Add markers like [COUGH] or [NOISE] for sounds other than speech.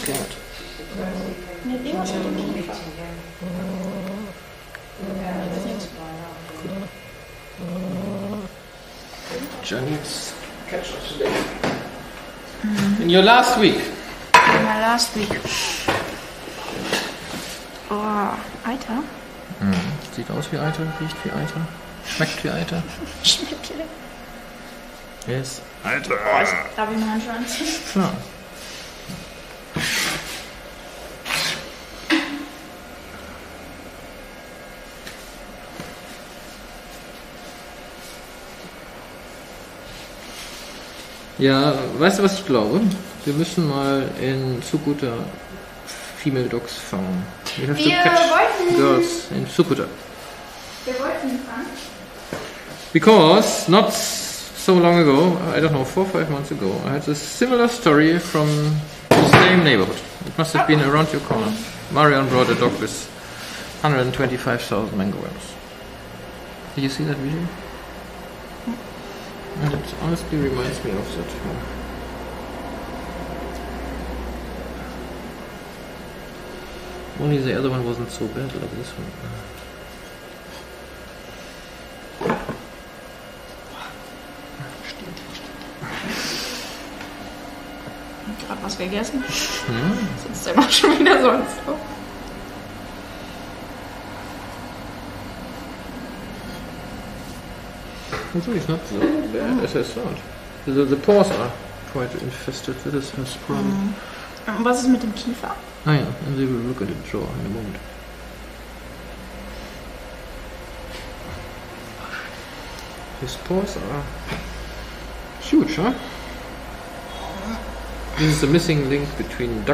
Kiefer. Johnny's catch of today. In your last week. My last week. Oh, Eiter? Sieht aus wie Eiter, riecht wie Eiter, schmeckt wie Eiter. [LAUGHS] Schmeckt lecker. Yes. Eiter. Oh, darf ich mal anziehen? Klar. Ja, weißt du, was ich glaube? Wir müssen mal in Sukuta Female Dogs Farm. We have to Wir catch wollten- girls in Sukuta. Wir wollten fahren. Because not so long ago, I don't know, four or five months ago, I had a similar story from the same neighborhood. It must have been around your corner. Marion brought a dog with 125,000 mango worms. Did you see that video? And it honestly reminds me of that. Only the other one wasn't so bad like this one. Was gegessen. Hm? Sitzt immer schon wieder sonst. so. Actually, it's not so bad as I thought. The, the paws are quite infested with this this problem. Und was ist mit dem Kiefer? Ah yeah, and they will look at the jaw in a moment. His pores are huge, huh? This is the missing link between duck